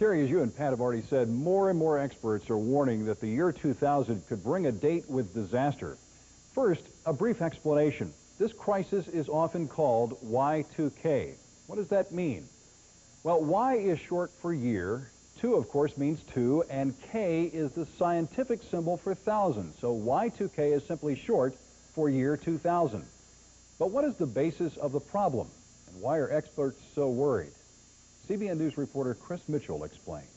Terry, as you and Pat have already said, more and more experts are warning that the year 2000 could bring a date with disaster. First, a brief explanation. This crisis is often called Y2K. What does that mean? Well, Y is short for year, 2, of course, means 2, and K is the scientific symbol for thousand. So Y2K is simply short for year 2000. But what is the basis of the problem, and why are experts so worried? CBN News reporter Chris Mitchell explains.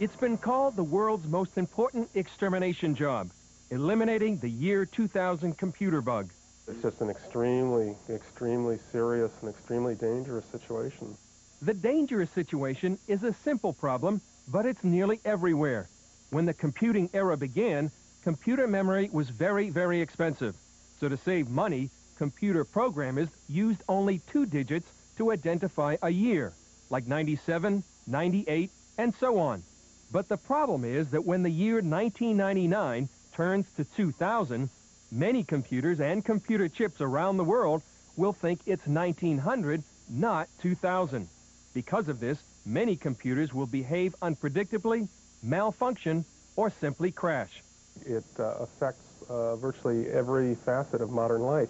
It's been called the world's most important extermination job, eliminating the year 2000 computer bug. It's just an extremely, extremely serious and extremely dangerous situation. The dangerous situation is a simple problem, but it's nearly everywhere. When the computing era began, computer memory was very, very expensive. So to save money, computer programmers used only two digits to identify a year, like 97, 98, and so on. But the problem is that when the year 1999 turns to 2000, many computers and computer chips around the world will think it's 1900, not 2000. Because of this, many computers will behave unpredictably, malfunction, or simply crash. It uh, affects uh, virtually every facet of modern life.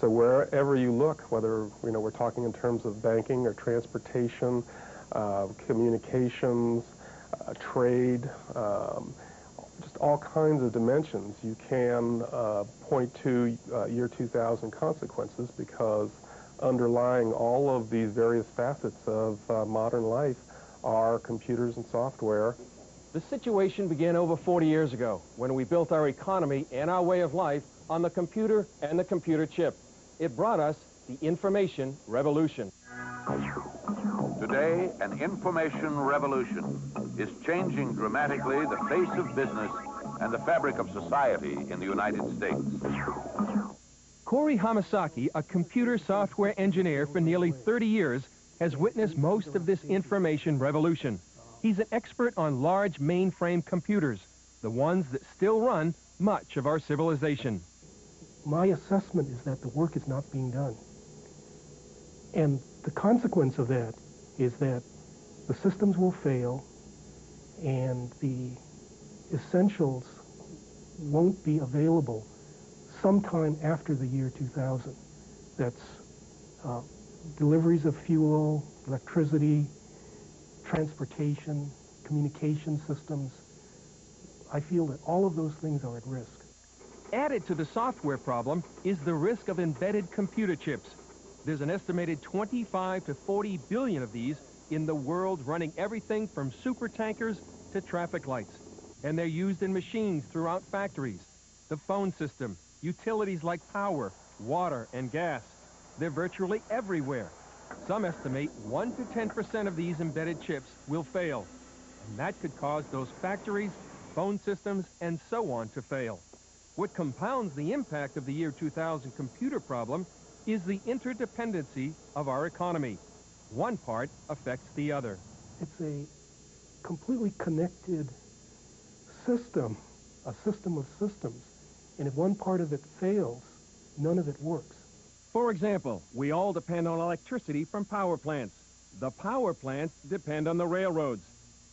So wherever you look, whether you know we're talking in terms of banking or transportation, uh, communications, uh, trade, um, just all kinds of dimensions, you can uh, point to uh, year 2000 consequences because underlying all of these various facets of modern life are computers and software the situation began over 40 years ago when we built our economy and our way of life on the computer and the computer chip. It brought us the information revolution. Today, an information revolution is changing dramatically the face of business and the fabric of society in the United States. Cory Hamasaki, a computer software engineer for nearly 30 years, has witnessed most of this information revolution. He's an expert on large mainframe computers, the ones that still run much of our civilization. My assessment is that the work is not being done. And the consequence of that is that the systems will fail and the essentials won't be available sometime after the year 2000. That's uh, deliveries of fuel, electricity, transportation, communication systems. I feel that all of those things are at risk. Added to the software problem is the risk of embedded computer chips. There's an estimated 25 to 40 billion of these in the world running everything from super tankers to traffic lights. And they're used in machines throughout factories, the phone system, utilities like power, water, and gas. They're virtually everywhere. Some estimate 1 to 10% of these embedded chips will fail, and that could cause those factories, phone systems, and so on to fail. What compounds the impact of the year 2000 computer problem is the interdependency of our economy. One part affects the other. It's a completely connected system, a system of systems. And if one part of it fails, none of it works. For example, we all depend on electricity from power plants. The power plants depend on the railroads.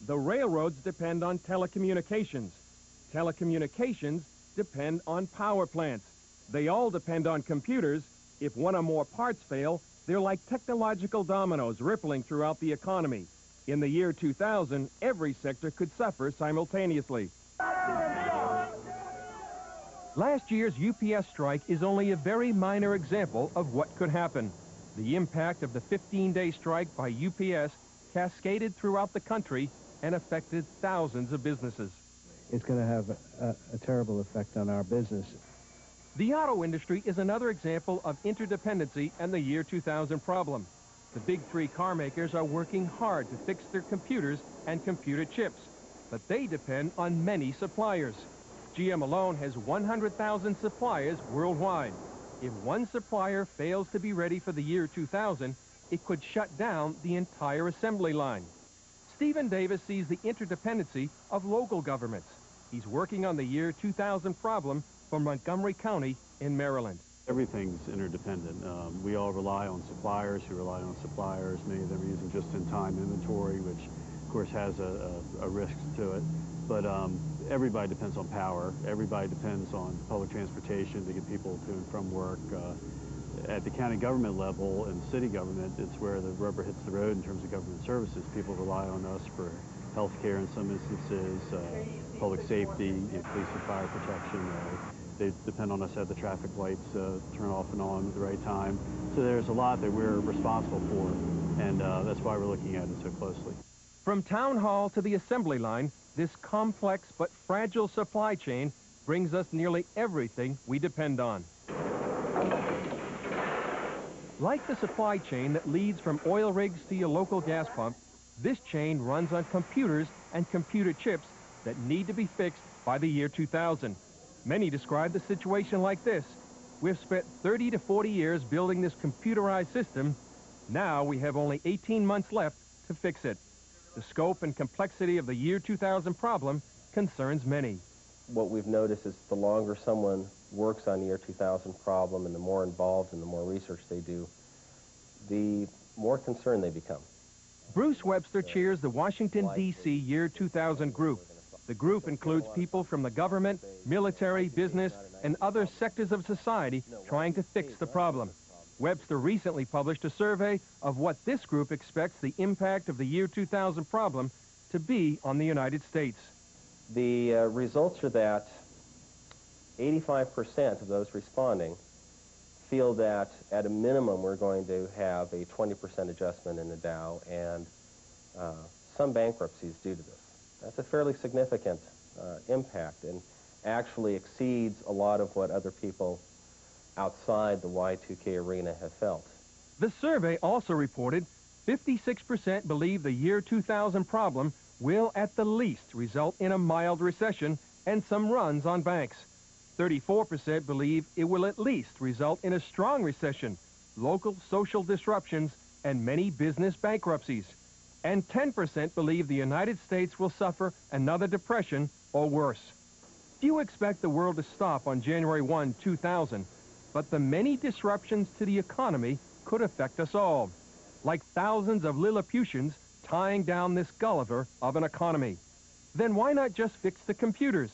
The railroads depend on telecommunications. Telecommunications depend on power plants. They all depend on computers. If one or more parts fail, they're like technological dominoes rippling throughout the economy. In the year 2000, every sector could suffer simultaneously. Last year's UPS strike is only a very minor example of what could happen. The impact of the 15-day strike by UPS cascaded throughout the country and affected thousands of businesses. It's going to have a, a, terrible effect on our business. The auto industry is another example of interdependency and the year 2000 problem. The big three car makers are working hard to fix their computers and computer chips, but they depend on many suppliers. GM alone has 100,000 suppliers worldwide. If one supplier fails to be ready for the year 2000, it could shut down the entire assembly line. Stephen Davis sees the interdependency of local governments. He's working on the year 2000 problem for Montgomery County in Maryland. Everything's interdependent. Um, we all rely on suppliers who rely on suppliers. Many of them are using just-in-time inventory, which of course has a, a, a risk to it. But um, everybody depends on power. Everybody depends on public transportation to get people to and from work. Uh, at the county government level and city government, it's where the rubber hits the road in terms of government services. People rely on us for health care in some instances, uh, public safety, you know, police and fire protection. Uh, they depend on us at the traffic lights uh, turn off and on at the right time. So there's a lot that we're responsible for, and uh, that's why we're looking at it so closely. From town hall to the assembly line, this complex but fragile supply chain brings us nearly everything we depend on. Like the supply chain that leads from oil rigs to your local gas pump, this chain runs on computers and computer chips that need to be fixed by the year 2000. Many describe the situation like this. We've spent 30 to 40 years building this computerized system. Now we have only 18 months left to fix it. The scope and complexity of the year 2000 problem concerns many. What we've noticed is the longer someone works on the year 2000 problem and the more involved and the more research they do, the more concerned they become. Bruce Webster chairs the Washington, D.C. Year 2000 group. The group includes people from the government, military, business, and other sectors of society trying to fix the problem. Webster recently published a survey of what this group expects the impact of the year 2000 problem to be on the United States. The uh, results are that 85% of those responding feel that at a minimum we're going to have a 20% adjustment in the Dow and uh, some bankruptcies due to this. That's a fairly significant uh, impact and actually exceeds a lot of what other people outside the Y2K arena have felt. The survey also reported 56% believe the year 2000 problem will at the least result in a mild recession and some runs on banks. 34% believe it will at least result in a strong recession, local social disruptions, and many business bankruptcies. And 10% believe the United States will suffer another depression or worse. Few expect the world to stop on January 1, 2000, but the many disruptions to the economy could affect us all, like thousands of Lilliputians tying down this Gulliver of an economy. Then why not just fix the computers?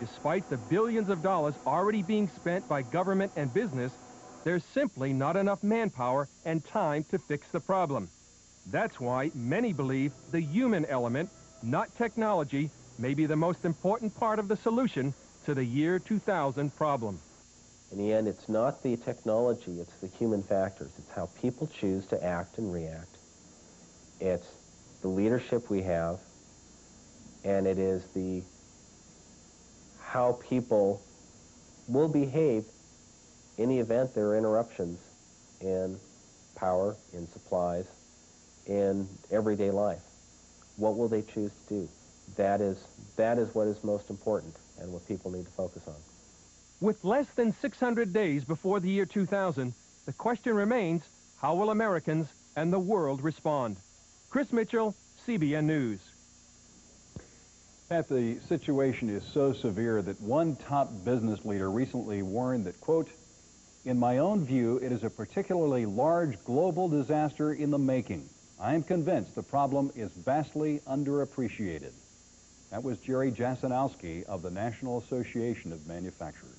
Despite the billions of dollars already being spent by government and business, there's simply not enough manpower and time to fix the problem. That's why many believe the human element, not technology, may be the most important part of the solution to the year 2000 problem. In the end, it's not the technology, it's the human factors. It's how people choose to act and react. It's the leadership we have, and it is the how people will behave in the event there are interruptions in power, in supplies, in everyday life. What will they choose to do? That is, that is what is most important and what people need to focus on. With less than 600 days before the year 2000, the question remains, how will Americans and the world respond? Chris Mitchell, CBN News. Pat, the situation is so severe that one top business leader recently warned that, quote, in my own view, it is a particularly large global disaster in the making. I am convinced the problem is vastly underappreciated. That was Jerry Jasinowski of the National Association of Manufacturers.